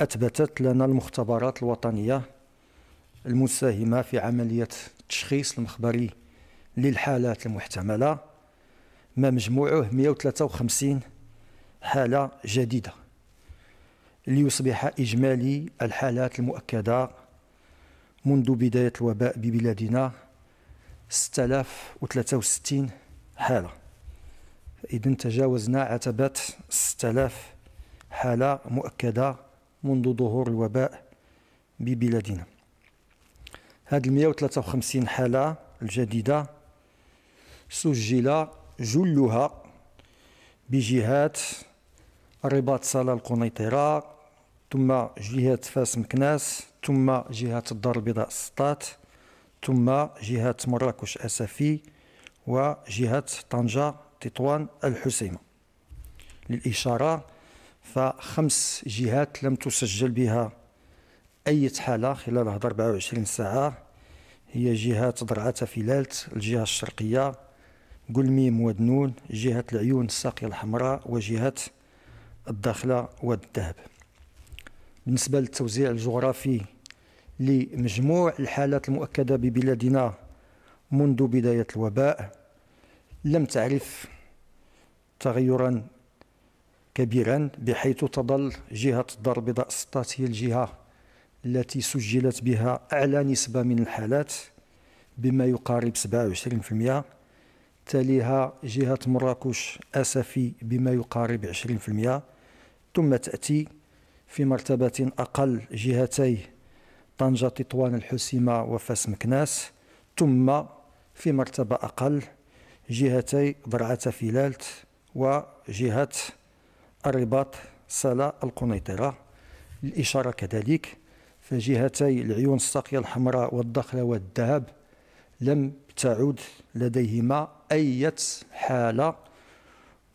أثبتت لنا المختبرات الوطنية المساهمة في عملية التشخيص المخبري للحالات المحتملة ما مجموعه 153 حالة جديدة. ليصبح إجمالي الحالات المؤكدة منذ بداية الوباء ببلادنا 6063 حالة. إذا تجاوزنا عتبة 6000 حالة مؤكدة منذ ظهور الوباء ببلادنا. هذه 153 حالة الجديدة سجل جلها بجهات الرباط صالة القنيطرة ثم جهة فاس مكناس ثم جهة الدار البيضاء السطات ثم جهة مراكش أسفي وجهة طنجة تطوان الحسيمة. للإشارة فخمس جهات لم تسجل بها أي حالة خلال هذه 24 ساعة. هي جهة ضرعة فيلالت الجهة الشرقية قلميم ودنون جهة العيون الساقية الحمراء وجهة الداخلة والذهب بالنسبة للتوزيع الجغرافي لمجموع الحالات المؤكدة ببلادنا منذ بداية الوباء لم تعرف تغيرا كبيرا بحيث تظل جهة الدار البيضاء السطات هي الجهة التي سجلت بها أعلى نسبة من الحالات بما يقارب 27% تليها جهة مراكش أسفي بما يقارب 20% ثم تأتي في مرتبة أقل جهتي طنجة تطوان الحسيمة وفاس مكناس. ثم في مرتبة أقل جهتي ضرعة فيلالت وجهة الرباط صلاة القنيطرة الإشارة كذلك. فجهتي العيون الساقية الحمراء والضخلة والذهب لم تعد لديهما أي حالة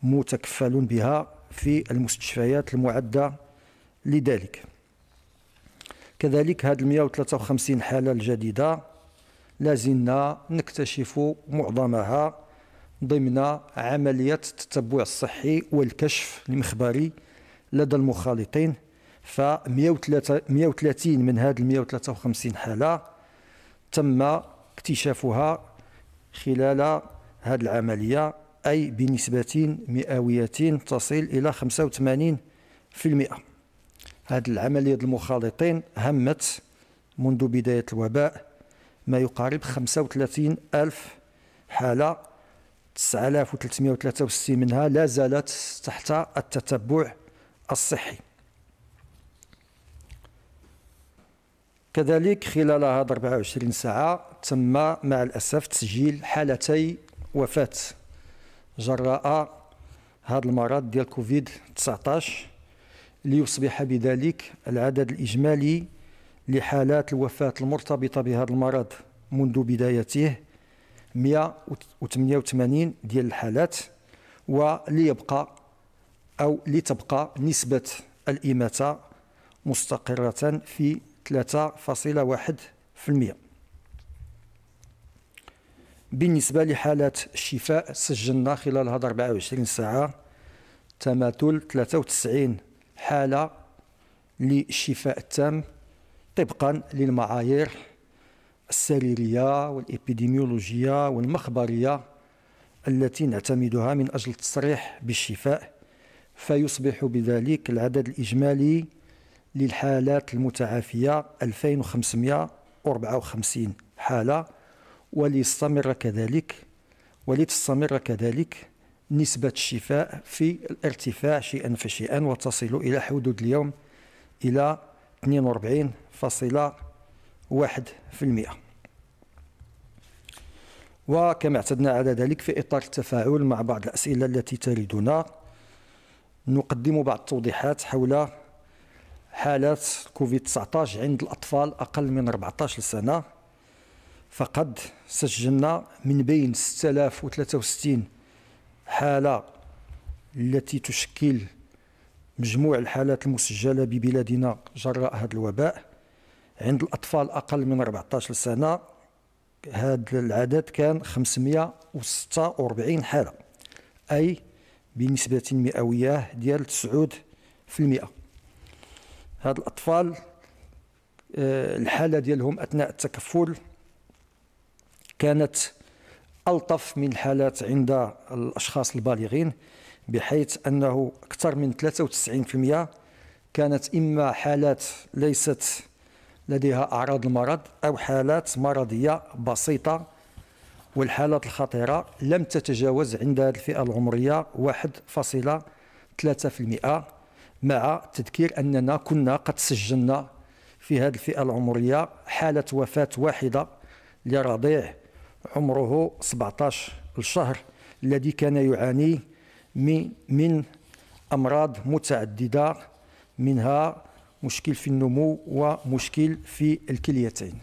متكفل بها في المستشفيات المعدة لذلك. كذلك هذه 153 حالة الجديدة لازلنا نكتشف معظمها ضمن عملية التتبع الصحي والكشف المخبري لدى المخالطين ف 130 من هذه 153 حالة تم اكتشافها خلال هذه العملية أي بنسبة مئوية تصل إلى 85% هذه العملية المخالطين همت منذ بداية الوباء ما يقارب 35 ألف حالة 9363 منها لا زالت تحت التتبع الصحي. كذلك خلال هذه 24 ساعة تم مع الأسف تسجيل حالتي وفاة جراء هذا المرض ديال كوفيد 19 ليصبح بذلك العدد الإجمالي لحالات الوفاة المرتبطة بهذا المرض منذ بدايته. 188 ديال الحالات وليبقى أو لتبقى نسبة الإماتة مستقرة في 3.1% بالنسبة لحالات الشفاء سجلنا خلال هذه 24 ساعة تماثل 93 حالة للشفاء التام طبقا للمعايير السريرية والإبيديميولوجية والمخبرية التي نعتمدها من أجل التصريح بالشفاء فيصبح بذلك العدد الإجمالي للحالات المتعافية 2554 حالة وليستمر كذلك ولتستمر كذلك نسبة الشفاء في الارتفاع شيئا فشيئا وتصل إلى حدود اليوم إلى 42.1% وكما اعتدنا على ذلك في إطار التفاعل مع بعض الأسئلة التي تردنا نقدم بعض التوضيحات حول حالات كوفيد 19 عند الأطفال أقل من 14 سنة. فقد سجلنا من بين 6063 حالة التي تشكل مجموع الحالات المسجلة ببلادنا جراء هذا الوباء. عند الأطفال أقل من 14 سنة هذا العدد كان 546 حالة أي بنسبة مئوية ديال 9% هاد الأطفال آه، الحالة ديالهم أثناء التكفل كانت ألطف من الحالات عند الأشخاص البالغين بحيث أنه أكثر من 93% كانت إما حالات ليست لديها أعراض المرض أو حالات مرضية بسيطة والحالات الخطيرة لم تتجاوز عند هذه الفئة العمرية 1.3% مع تذكير أننا كنا قد سجلنا في هذه الفئة العمرية حالة وفاة واحدة لرضيع عمره 17 الشهر الذي كان يعاني من أمراض متعددة منها مشكل في النمو ومشكل في الكليتين.